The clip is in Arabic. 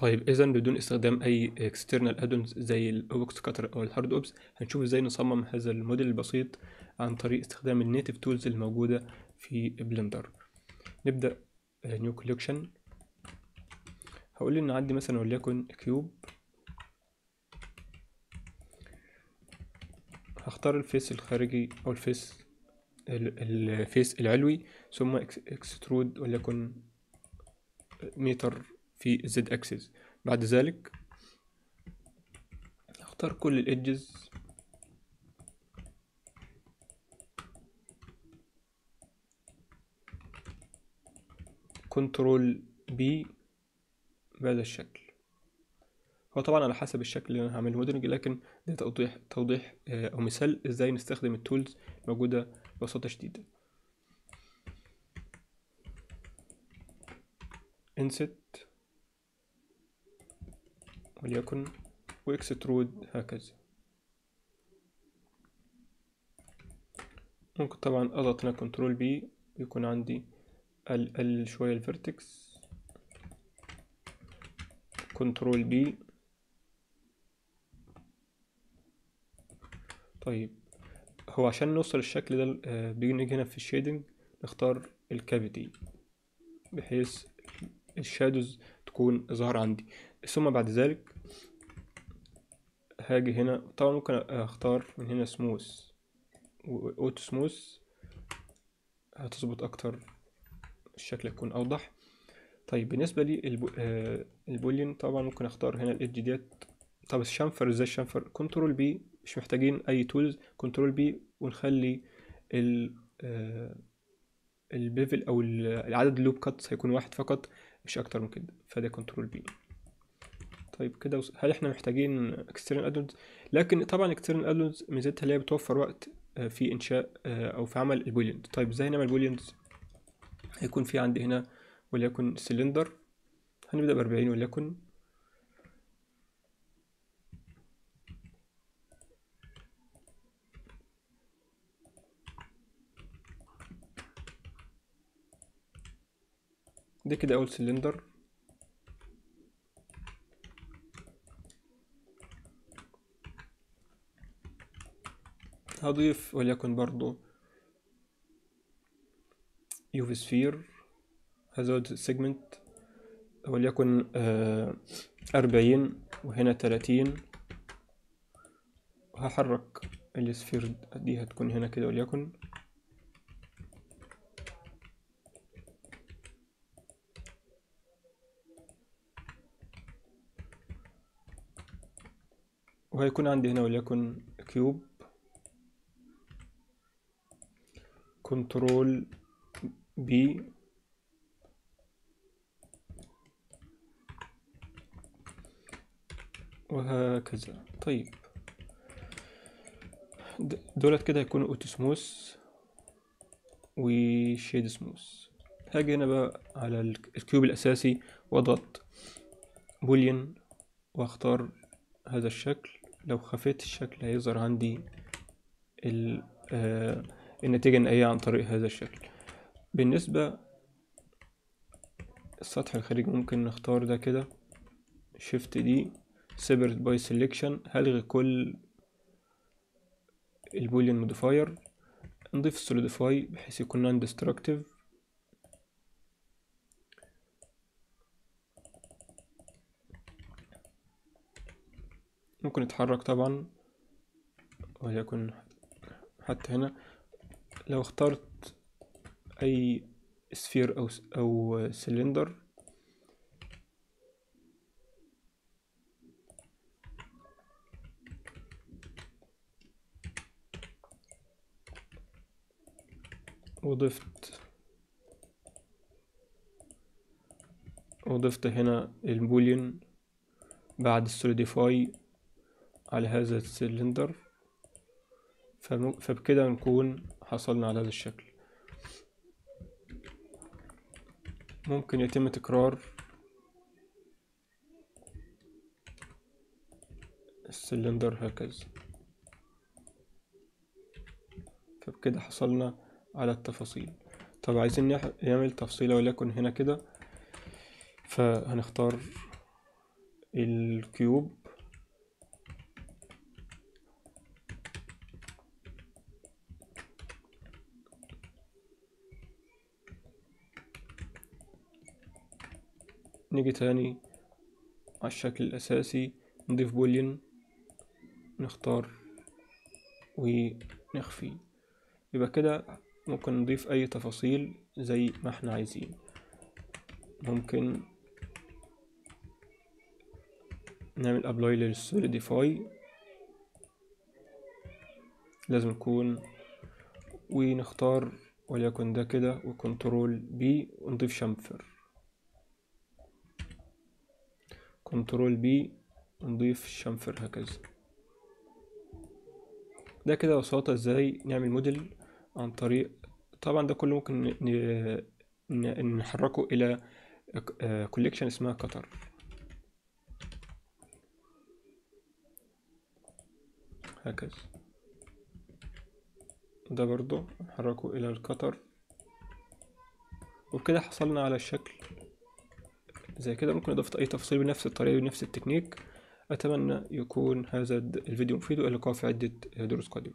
طيب اذا بدون استخدام أي external add-ons زي ال Boxcutter أو ال Hard Ops هنشوف إزاي نصمم هذا الموديل البسيط عن طريق استخدام ال native tools الموجودة في Blender نبدأ new collection هقول إن عندي مثلا وليكن cube هختار ال face الخارجي أو ال face ال- ال face العلوي ثم extrude وليكن متر في الزد اكسس بعد ذلك اختار كل ال edges control B بهذا الشكل. هو طبعا على حسب الشكل اللي أنا هعمله. modeling لكن ده توضيح توضيح آه، أو مثال إزاي نستخدم ال tools موجودة ببساطة شديدة. inset وليكن و extrude هكذا. ممكن طبعا اضغط هنا control B يكون عندي ال شوية ال vertex. control B. طيب هو عشان نوصل الشكل ده آه، بنيجي هنا في ال shading نختار ال cavity بحيث ال shadows تكون ظاهرة عندي. ثم بعد ذلك هاجي هنا. طبعا ممكن أختار من هنا smooth. و auto smooth هتظبط أكتر الشكل يكون أوضح. طيب بالنسبة لي البو... آه ال boolean طبعا ممكن أختار هنا ال edge data. طب ال chamfer إزاي ال chamfer control B مش محتاجين أي tools control B ونخلي ال آه ال bevel أو ال- العدد ال loop cuts هيكون واحد فقط مش أكتر من كده. فده control B. طيب كده هل إحنا محتاجين external add-ons لكن طبعا external add-ons ميزتها اللي هي بتوفر وقت آه، في إنشاء آه، أو في عمل ال booleans طيب إزاي نعمل booleans هيكون في عندي هنا وليكن سلندر هنبدأ بأربعين وليكن. ده كده أول سلندر هضيف وليكن برضو UV sphere هزود ال segment وليكن آه، أربعين وهنا تلاتين. وهحرك ال sphere دي هتكون هنا كده وليكن. وهيكون عندي هنا وليكن cube control B. وهكذا. طيب. دولت كده هيكونوا auto smooth و shade smooth هاجي هنا بقى على ال- ال cube الأساسي وأضغط boolean وأختار هذا الشكل. لو خفيت الشكل هيظهر عندي ال آه النتيجة النهائية عن طريق هذا الشكل. بالنسبة السطح الخارجي ممكن نختار ده كده. shift D separate by selection هلغي كل ال boolean modifier؟ نضيف ال solidify بحيث يكون non destructive ممكن يتحرك طبعا وليكن حتى هنا. لو اخترت أي سفير أو أو سلندر وضفت وضفت هنا ال boolean بعد ال solidify على هذا السلندر فبكده نكون حصلنا على هذا الشكل. ممكن يتم تكرار السلندر هكذا. فبكده حصلنا على التفاصيل. طب عايزين نعمل تفصيلة وليكن هنا كده. فهنختار الكيوب. نيجي تاني على الشكل الأساسي نضيف بولين نختار ونخفي. يبقى كده ممكن نضيف أي تفاصيل زي ما إحنا عايزين. ممكن نعمل apply لل solidify لازم يكون ونختار وليكن ده كده و control B ونضيف chamfer control B ونضيف chamfer هكذا. ده كده ببساطة إزاي نعمل موديل عن طريق طبعا ده كله ممكن نحركه إلى collection اسمها cutter. هكذا. ده برضو نحركه إلى ال cutter. وبكده حصلنا على الشكل زي كده ممكن إضافة أي تفصيل بنفس الطريقة بنفس التكنيك. أتمنى يكون هذا الفيديو مفيد والى اللقاء في عدة دروس قادمة.